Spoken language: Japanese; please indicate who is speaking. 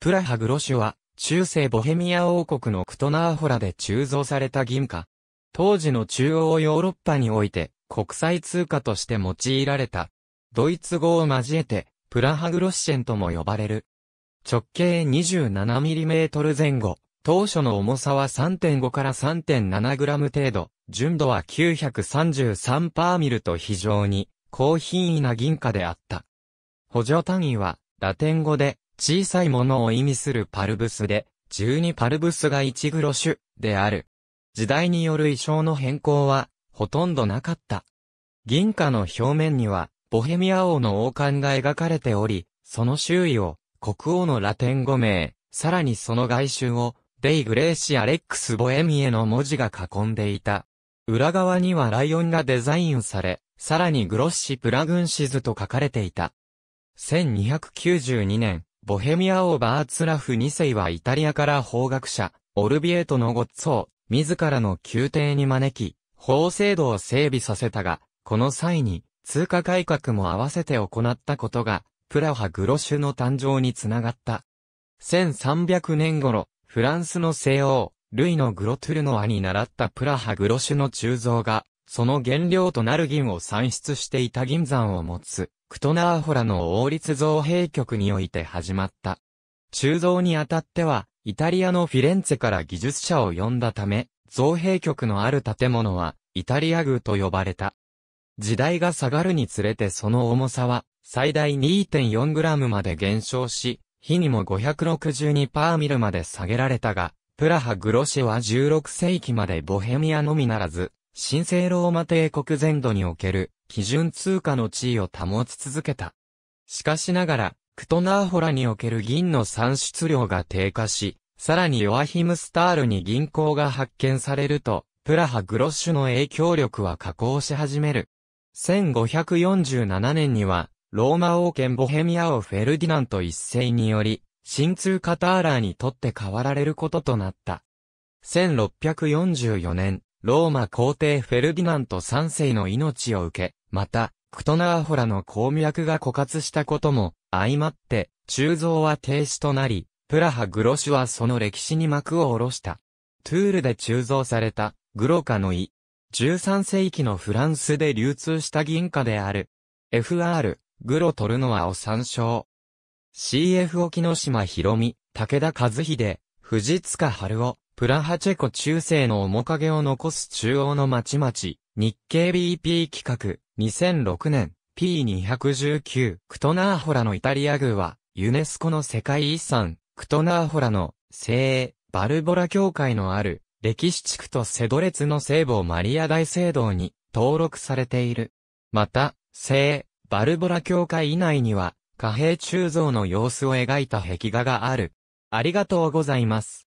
Speaker 1: プラハグロシュは、中世ボヘミア王国のクトナーホラで鋳造された銀貨。当時の中央ヨーロッパにおいて、国際通貨として用いられた。ドイツ語を交えて、プラハグロッシェンとも呼ばれる。直径 27mm 前後。当初の重さは3.5から 3.7g 程度。純度は933パーミルと非常に高品位な銀貨であった。補助単位は、ラテン語で小さいものを意味するパルブスで、12パルブスが1グロシュである。時代による衣装の変更はほとんどなかった。銀貨の表面には、ボヘミア王の王冠が描かれており、その周囲を国王のラテン語名、さらにその外周をデイ・グレーシ・アレックス・ボエミエの文字が囲んでいた。裏側にはライオンがデザインされ、さらにグロッシ・プラグンシズと書かれていた。1292年、ボヘミア王バーツラフ2世はイタリアから法学者、オルビエトのゴッツォ自らの宮廷に招き、法制度を整備させたが、この際に、通貨改革も合わせて行ったことが、プラハグロシュの誕生につながった。1300年頃、フランスの西欧、ルイのグロトゥルノアに習ったプラハグロシュの鋳造が、その原料となる銀を産出していた銀山を持つ、クトナーホラの王立造兵局において始まった。鋳造にあたっては、イタリアのフィレンツェから技術者を呼んだため、造兵局のある建物は、イタリア宮と呼ばれた。時代が下がるにつれてその重さは、最大 2.4g まで減少し、火にも562パーミルまで下げられたが、プラハ・グロシェは16世紀までボヘミアのみならず、神聖ローマ帝国全土における基準通貨の地位を保ち続けた。しかしながら、クトナーホラにおける銀の産出量が低下し、さらにヨアヒムスタールに銀行が発見されると、プラハグロッシュの影響力は下降し始める。1547年には、ローマ王権ボヘミア王フェルディナント一世により、新通貨ターラーにとって変わられることとなった。1644年、ローマ皇帝フェルディナント三世の命を受け、また、クトナーホラの鉱脈が枯渇したことも、相まって、鋳造は停止となり、プラハ・グロシュはその歴史に幕を下ろした。トゥールで鋳造された、グロカのイ。13世紀のフランスで流通した銀貨である。FR、グロトルノアを参照。CF 沖ノ島博美、武田和秀、藤塚春夫、プラハチェコ中世の面影を残す中央の町々、日経 BP 企画、2006年、P219、クトナーホラのイタリア宮は、ユネスコの世界遺産、クトナーホラの、聖、バルボラ教会のある、歴史地区とセドレツの聖母マリア大聖堂に登録されている。また、聖、バルボラ教会以内には、貨幣鋳造の様子を描いた壁画がある。ありがとうございます。